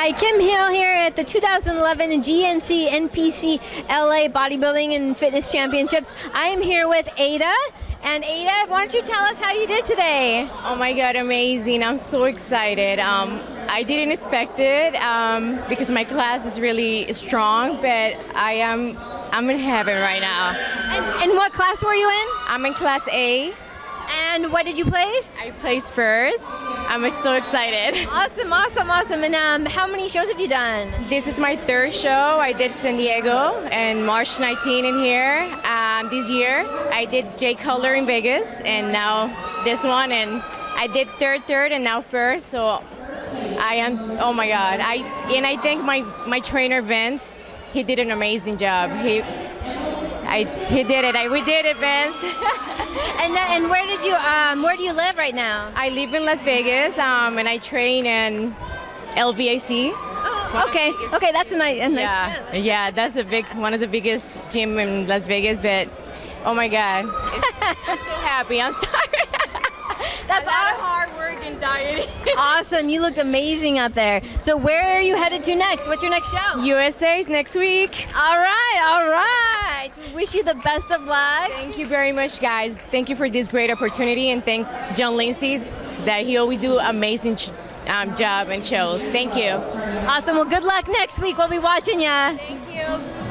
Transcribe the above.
Hi, Kim Hill here at the 2011 GNC NPC LA Bodybuilding and Fitness Championships. I am here with Ada. And Ada, why don't you tell us how you did today? Oh my God, amazing. I'm so excited. Um, I didn't expect it um, because my class is really strong, but I am I'm in heaven right now. And, and what class were you in? I'm in class A. And what did you place? I placed first. I'm so excited. Awesome, awesome, awesome. And um, how many shows have you done? This is my third show. I did San Diego and March 19 in here. Um, this year, I did Jay Cutler in Vegas, and now this one, and I did third, third, and now first. So I am. Oh my God! I and I think my my trainer Vince, he did an amazing job. He I, he did it. I, we did it, Vince. and and where did you um, where do you live right now? I live in Las Vegas, um, and I train in LVAC. Oh, okay, okay, that's a nice, a nice yeah, gym. yeah, that's a big one of the biggest gym in Las Vegas. But oh my God, I'm so happy. I'm sorry. That's a lot of hard work and dieting. awesome. You looked amazing up there. So where are you headed to next? What's your next show? USA's next week. All right, all right. Wish you the best of luck. Thank you very much, guys. Thank you for this great opportunity, and thank Jon Lindsay that he always do amazing um, job and shows. Thank you. Awesome. Well, good luck next week. We'll be watching ya. Thank you.